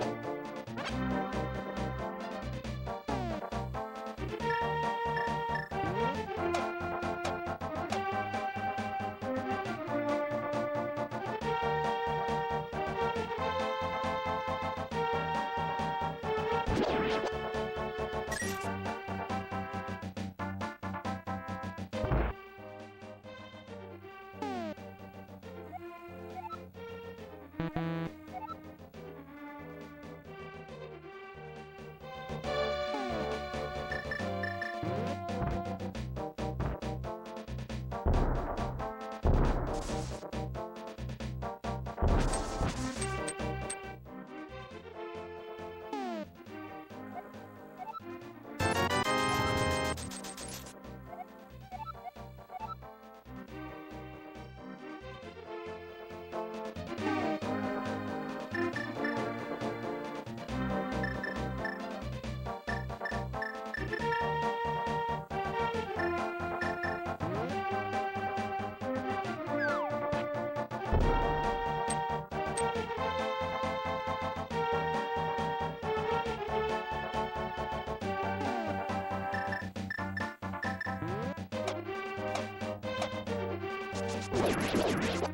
you Let's go.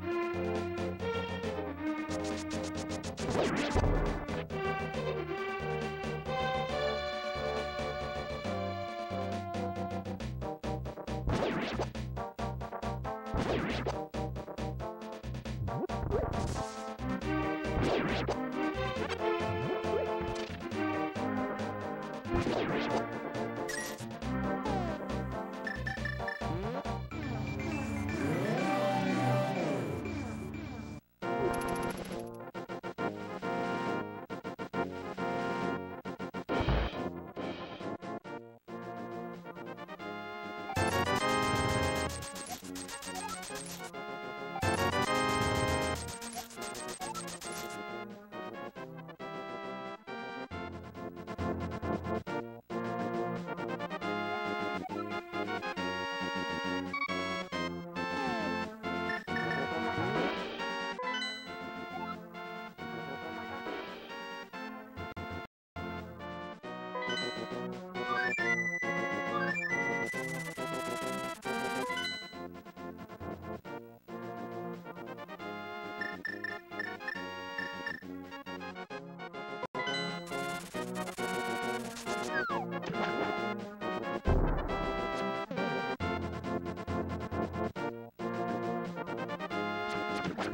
Thank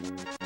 mm -hmm. you.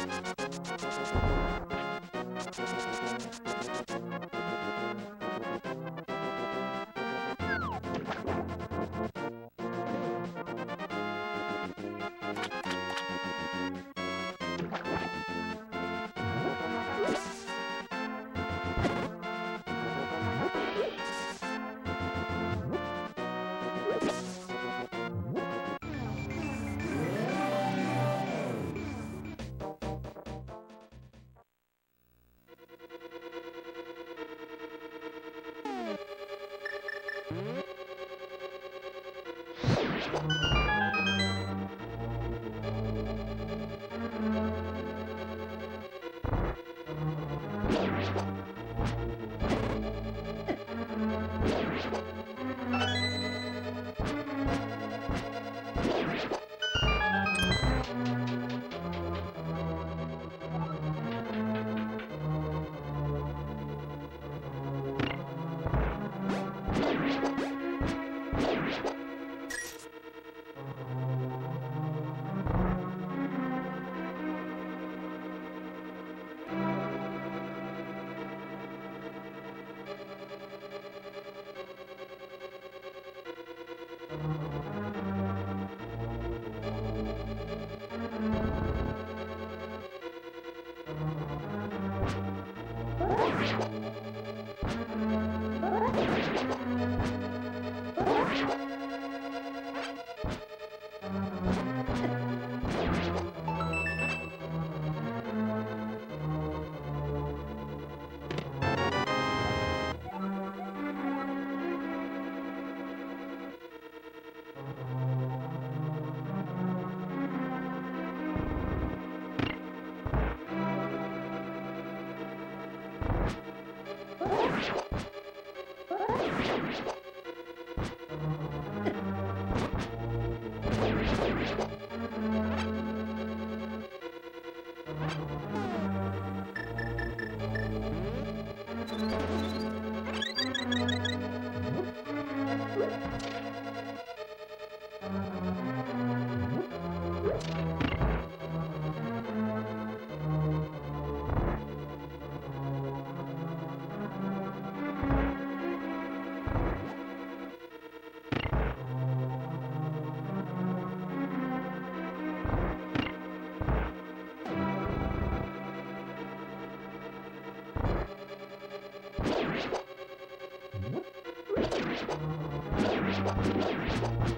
Thank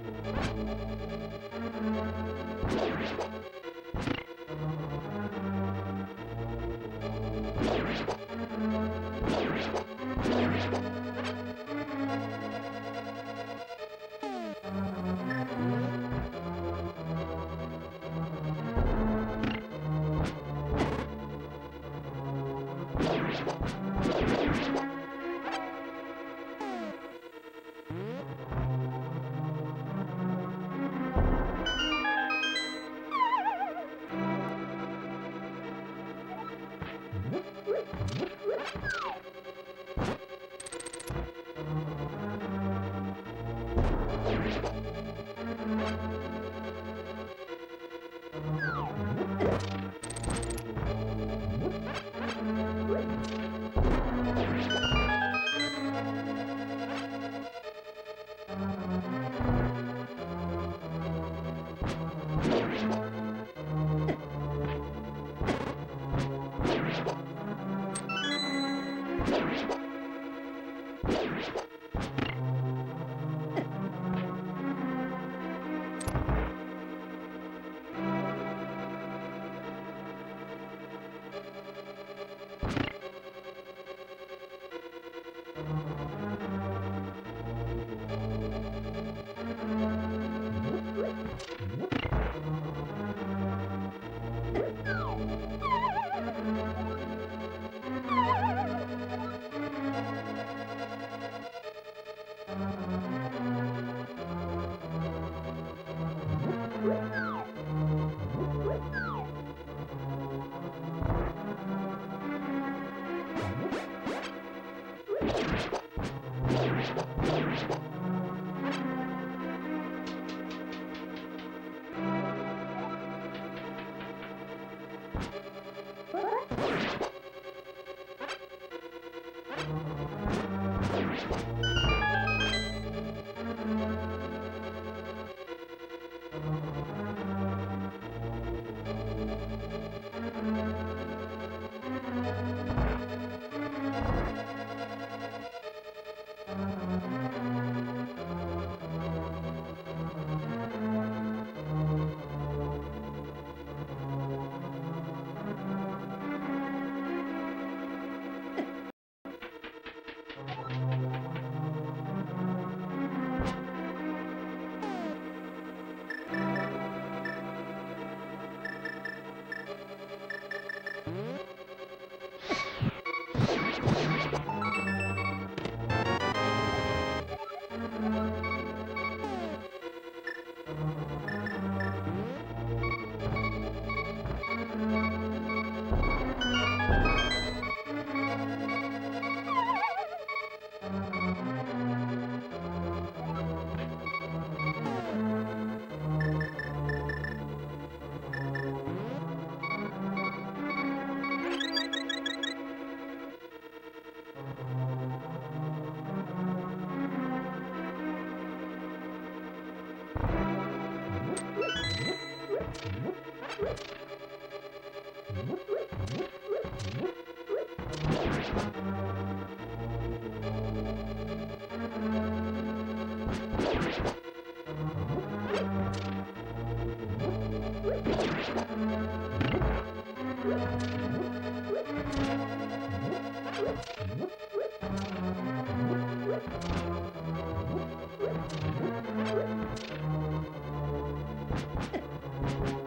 you. you you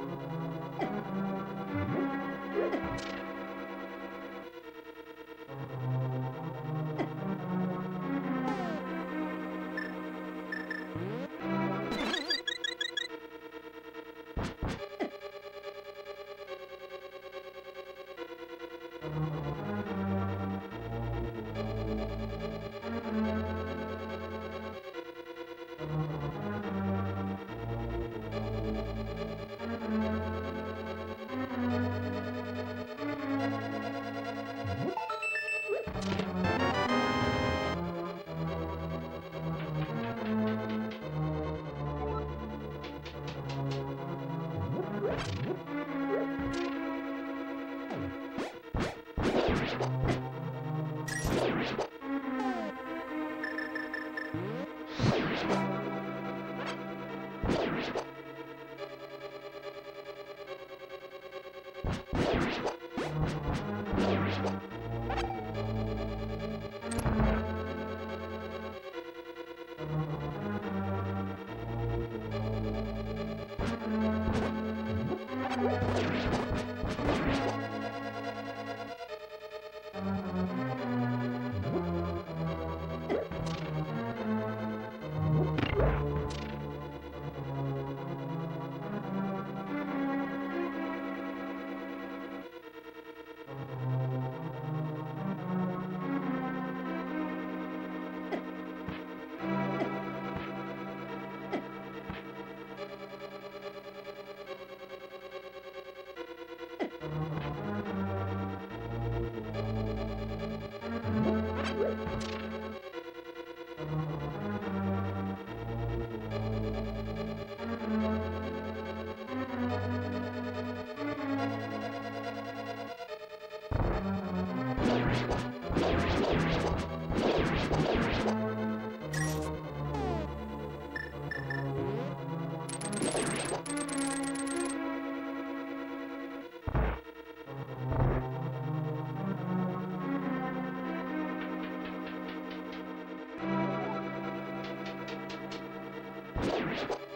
you